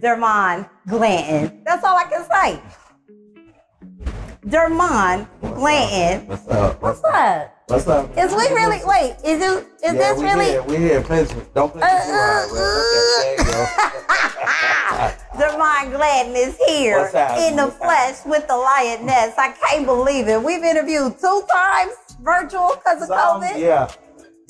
Durmond Glanton. That's all I can say. Durmond Glanton. What's up? What's up? What's up? Is we really wait? Is it? Is yeah, this we really? Here, we here. Please, don't please Uh, too hard, man. Okay, there you go. Durmond Glanton is here in the What's flesh with the lioness. I can't believe it. We've interviewed two times virtual because of COVID. Yeah.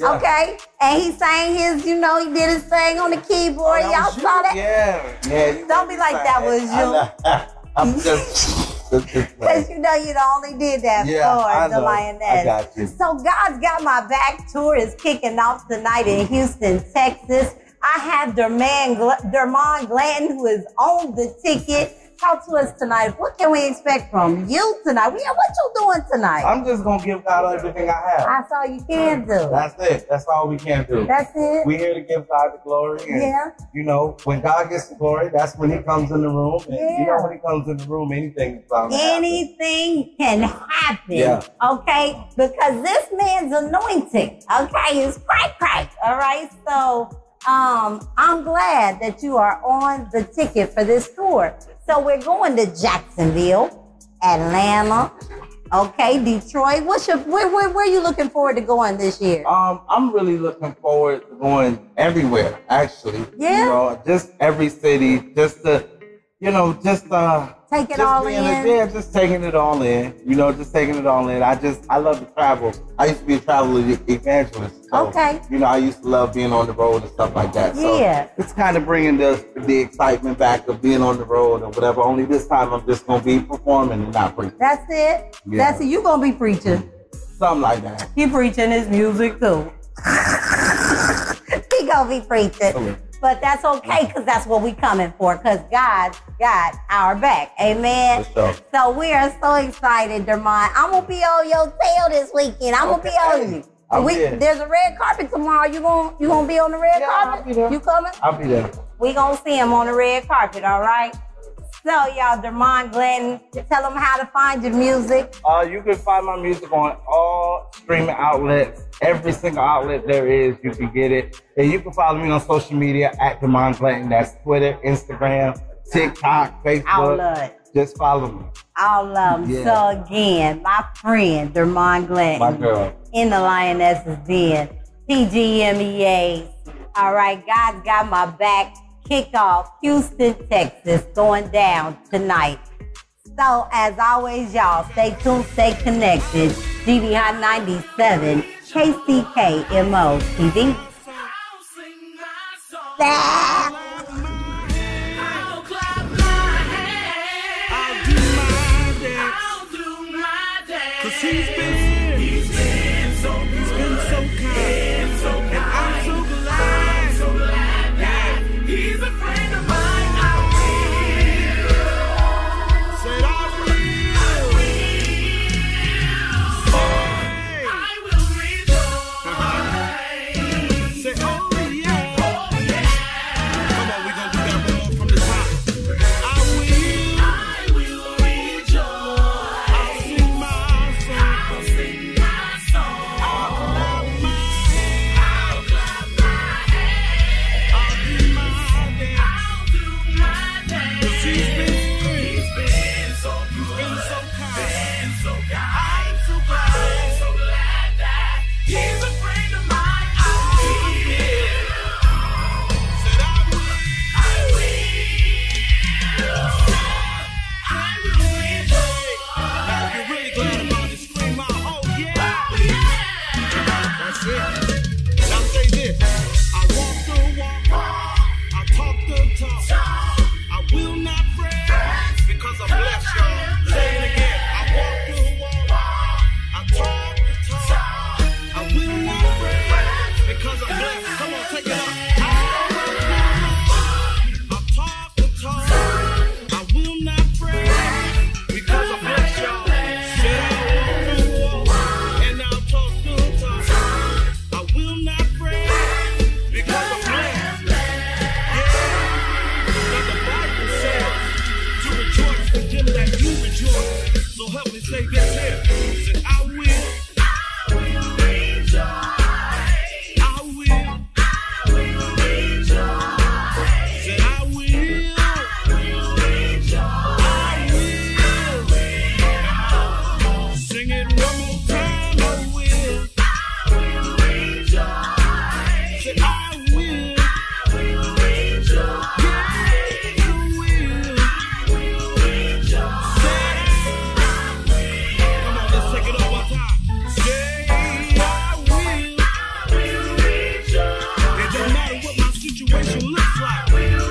Yeah. Okay, and he sang his, you know, he did his thing on the keyboard. Oh, Y'all saw that? Yeah. Yeah. Don't be like that was you. I'm just. Because you know you only did that Yeah, I for the know. lioness. I. So God's Got My Back tour is kicking off tonight in Houston, Texas. I have Durmond, Gl- Durmond Glanton who is on the ticket. Talk to us tonight. What can we expect from you tonight? We- What you doing tonight? I'm just gonna give God everything I have. That's all you can do. That's it. That's all we can do. That's it. we here to give God the glory. And, Yeah. You know, when God gets the glory, that's when He comes in the room. And you Yeah. know, when He comes in the room, anything is happen. Anything can happen. Yeah. Okay? Because this man's anointing, okay, is crack crack. All right. So um, I'm glad that you are on the ticket for this tour. So we're going to Jacksonville, Atlanta, okay, Detroit. What's your where, where where are you looking forward to going this year? Um, I'm really looking forward to going everywhere, actually. Yeah? You know, just every city, just to, you know, just uh Take it just all in. a- yeah, just taking it all in. You know, just taking it all in. I just I love to travel. I used to be a travel evangelist. So, Okay. You know, I used to love being on the road and stuff like that. So Yeah. it's kind of bringing the the excitement back of being on the road or whatever. Only this time I'm just gonna be performing and not preaching. That's it. Yeah. That's it. You gonna be preaching. Something like that. He preaching his music too. he gonna be preaching. Okay. But that's okay uh-huh. because that's what we coming for because God got our back. Amen. Sure. So we are so excited, Durmond. I'm gonna be on your tail this weekend. I'm gonna be on you. I'll we, there's a red carpet tomorrow. You gonna you gonna be on the red Yeah, I'll carpet? be there. You coming? I'll be there. We gonna see him on the red carpet. All right. So y'all, Durmond Glanton, tell them how to find your music. Uh, you can find my music on all streaming outlets. Every single outlet there is, you can get it. And you can follow me on social media at Durmond Glanton. That's Twitter, Instagram, TikTok, Facebook. Love it. Just follow me. All of them. Yeah. So again, my friend Durmond Glanton My girl. in the Lioness's Den, TGMEA. All right, God's got my back. Kickoff, Houston, Texas, going down tonight. So as always, y'all, stay tuned, stay connected. GV Hot 97, KCKMO TV. I'll clap say rock.